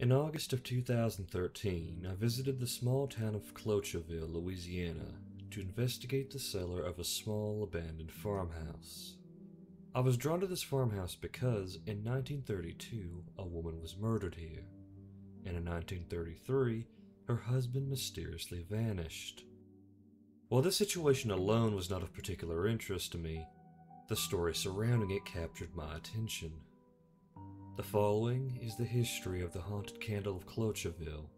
In August of 2013, I visited the small town of Cloutierville, Louisiana, to investigate the cellar of a small abandoned farmhouse. I was drawn to this farmhouse because in 1932 a woman was murdered here, and in 1933 her husband mysteriously vanished. While this situation alone was not of particular interest to me, the story surrounding it captured my attention. The following is the history of the haunted candle of Cloutierville,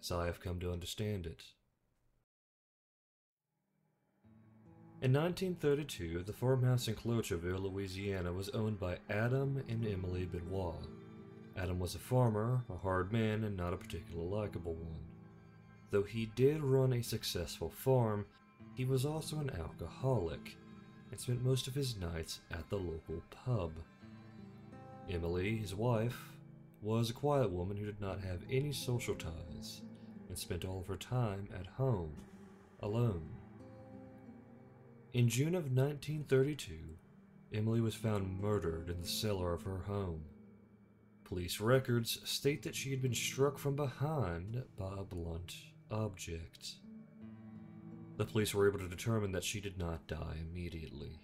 as I have come to understand it. In 1932, the farmhouse in Cloutierville, Louisiana was owned by Adam and Emily Benoit. Adam was a farmer, a hard man, and not a particularly likable one. Though he did run a successful farm, he was also an alcoholic and spent most of his nights at the local pub. Emily, his wife, was a quiet woman who did not have any social ties and spent all of her time at home, alone. In June of 1932, Emily was found murdered in the cellar of her home. Police records state that she had been struck from behind by a blunt object. The police were able to determine that she did not die immediately.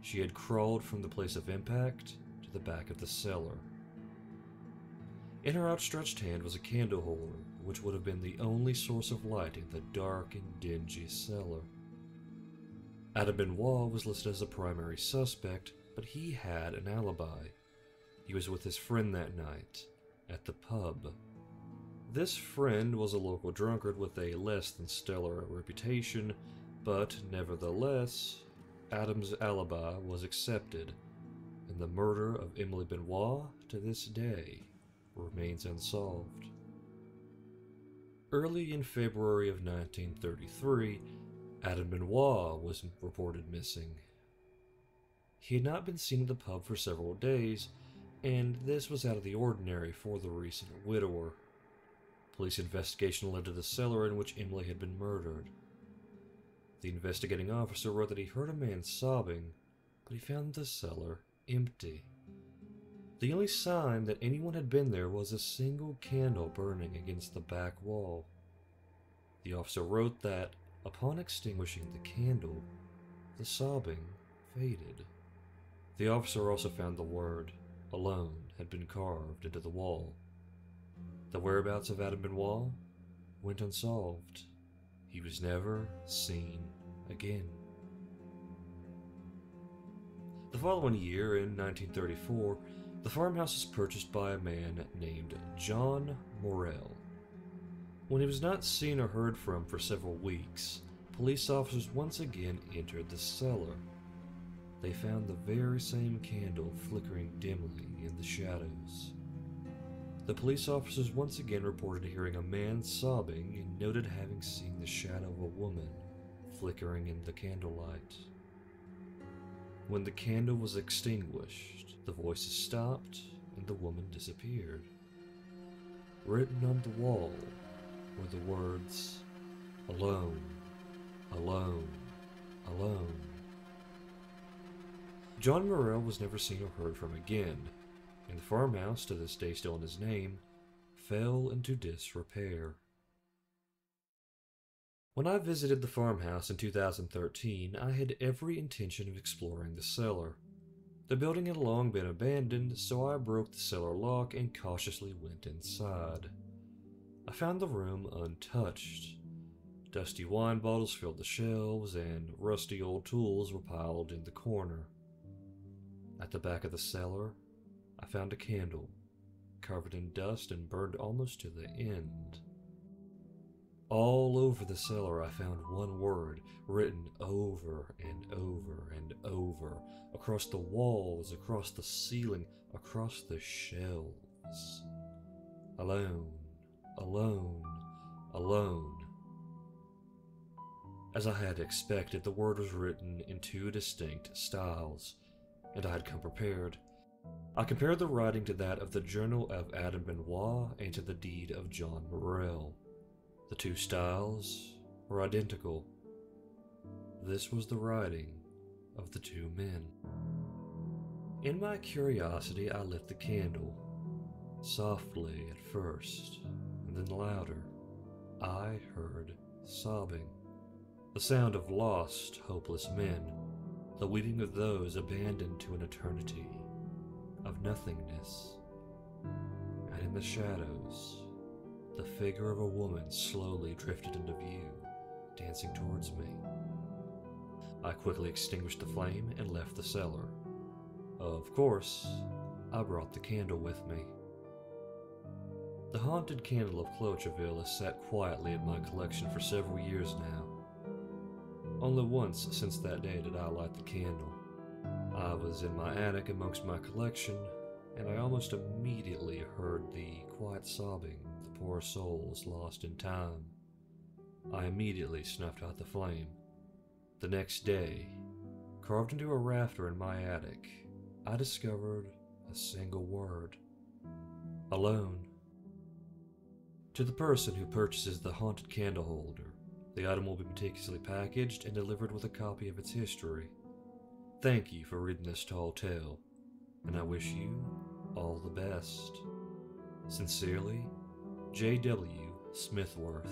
She had crawled from the place of impact to the back of the cellar. In her outstretched hand was a candle holder, which would have been the only source of light in the dark and dingy cellar. Adam Benoit was listed as a primary suspect, but he had an alibi. He was with his friend that night, at the pub. This friend was a local drunkard with a less than stellar reputation, but nevertheless, Adam's alibi was accepted, and the murder of Emily Benoit to this day remains unsolved. Early in February of 1933, Adam Benoit was reported missing. He had not been seen at the pub for several days, and this was out of the ordinary for the recent widower. Police investigation led to the cellar in which Emily had been murdered. The investigating officer wrote that he heard a man sobbing, but he found the cellar empty. The only sign that anyone had been there was a single candle burning against the back wall. The officer wrote that, upon extinguishing the candle, the sobbing faded. The officer also found the word, alone, had been carved into the wall. The whereabouts of Adam Benoit went unsolved. He was never seen again. The following year, in 1934, the farmhouse was purchased by a man named John Morrell. When he was not seen or heard from for several weeks, police officers once again entered the cellar. They found the very same candle flickering dimly in the shadows. The police officers once again reported hearing a man sobbing and noted having seen the shadow of a woman flickering in the candlelight. When the candle was extinguished, the voices stopped and the woman disappeared. Written on the wall were the words, Alone, alone, alone. John Morrell was never seen or heard from again, and the farmhouse, to this day still in his name, fell into disrepair. When I visited the farmhouse in 2013, I had every intention of exploring the cellar. The building had long been abandoned, so I broke the cellar lock and cautiously went inside. I found the room untouched. Dusty wine bottles filled the shelves, and rusty old tools were piled in the corner. At the back of the cellar, I found a candle, covered in dust and burned almost to the end. All over the cellar, I found one word written over and over and over, across the walls, across the ceiling, across the shelves. Alone, alone, alone. As I had expected, the word was written in two distinct styles, and I had come prepared. I compared the writing to that of the journal of Adam Benoit and to the deed of John Morrell. The two styles were identical. This was the writing of the two men. In my curiosity, I lit the candle. Softly at first, and then louder, I heard sobbing. The sound of lost, hopeless men, the weeping of those abandoned to an eternity of nothingness. And in the shadows, the figure of a woman slowly drifted into view, dancing towards me. I quickly extinguished the flame and left the cellar. Of course, I brought the candle with me. The haunted candle of Cloutierville has sat quietly in my collection for several years now. Only once since that day did I light the candle. I was in my attic amongst my collection, and I almost immediately heard the quiet sobbing of the poor souls lost in time. I immediately snuffed out the flame. The next day, carved into a rafter in my attic, I discovered a single word alone. To the person who purchases the haunted candle holder, the item will be meticulously packaged and delivered with a copy of its history. Thank you for reading this tall tale, and I wish you all the best. Sincerely, J.W. Smithworth.